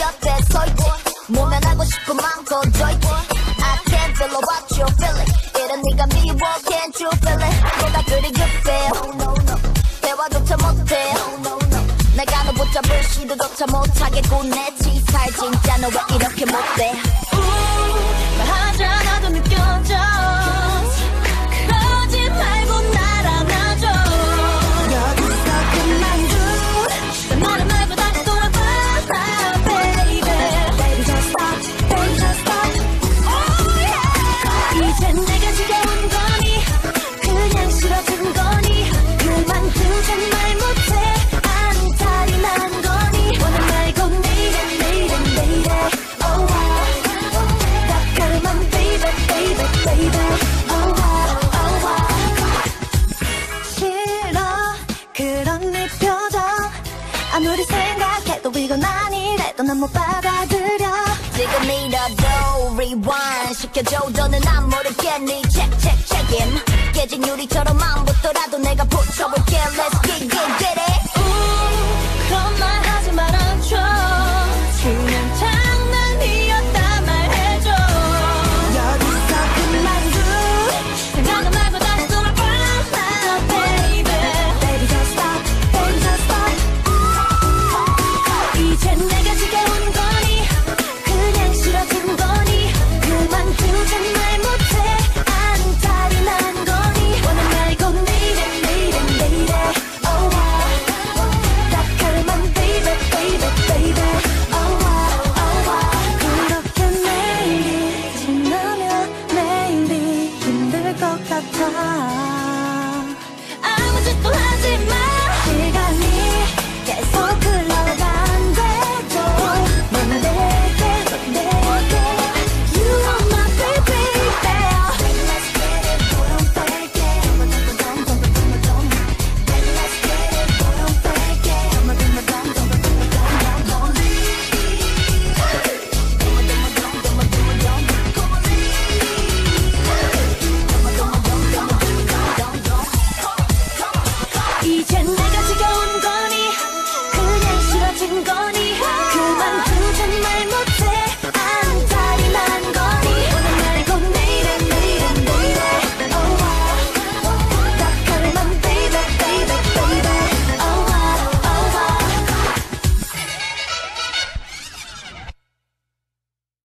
옆에 서 있고 모면하고 싶은 마음 건져 있고. I can't feel what you feeling. 이런 네가 미워 can't you feel it? 너가 그리 급해? 대화조차 못해. 내가 너 붙잡을 시도조차 못하겠고 내 치사해 진짜 너 왜 이렇게 못돼 아무리 생각해도 이건 아니래도 난 못 받아들여. 지금이라도 rewind. 시켜줘 너는 안 모르겠니? Check check 책임 깨진 유리처럼 안 붙더라도 내가 붙여볼게. Let's